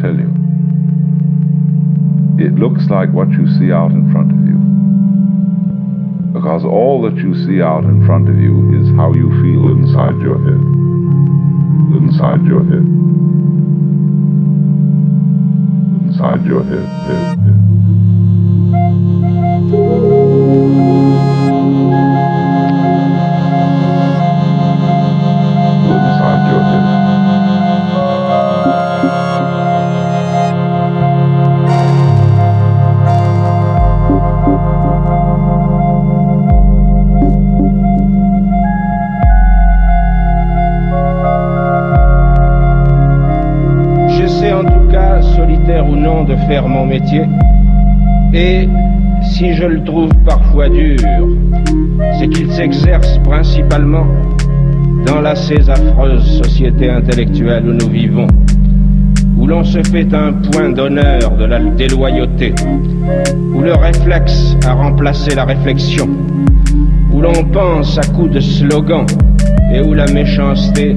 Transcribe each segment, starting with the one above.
tell you. It looks like what you see out in front of you. Because all that you see out in front of you is how you feel inside your head. Inside your head. Inside your head. head, head. De faire mon métier. Et si je le trouve parfois dur, c'est qu'il s'exerce principalement dans la ces affreuse société intellectuelle où nous vivons, où l'on se fait un point d'honneur de la déloyauté, où le réflexe a remplacé la réflexion, où l'on pense à coups de slogan et où la méchanceté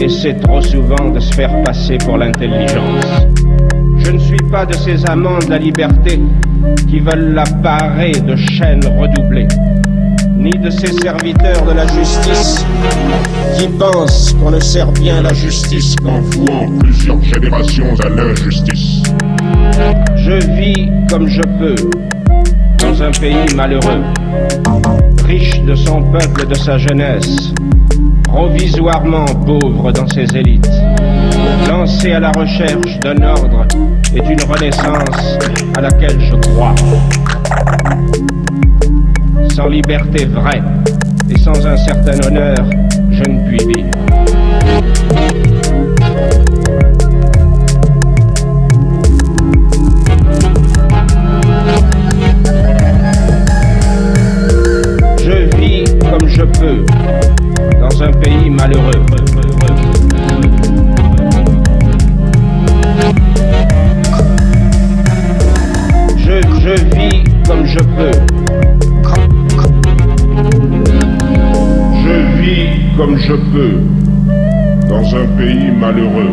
essaie trop souvent de se faire passer pour l'intelligence. Je ne suis pas de ces amants de la liberté qui veulent la parer de chaînes redoublées, ni de ces serviteurs de la justice qui pensent qu'on ne sert bien la justice qu'en vouant plusieurs générations à l'injustice. Je vis comme je peux dans un pays malheureux, riche de son peuple et de sa jeunesse, provisoirement pauvre dans ses élites, lancé à la recherche d'un ordre et d'une renaissance à laquelle je crois. Sans liberté vraie et sans un certain honneur, je ne puis vivre. Je peux. Je vis comme je peux dans un pays malheureux.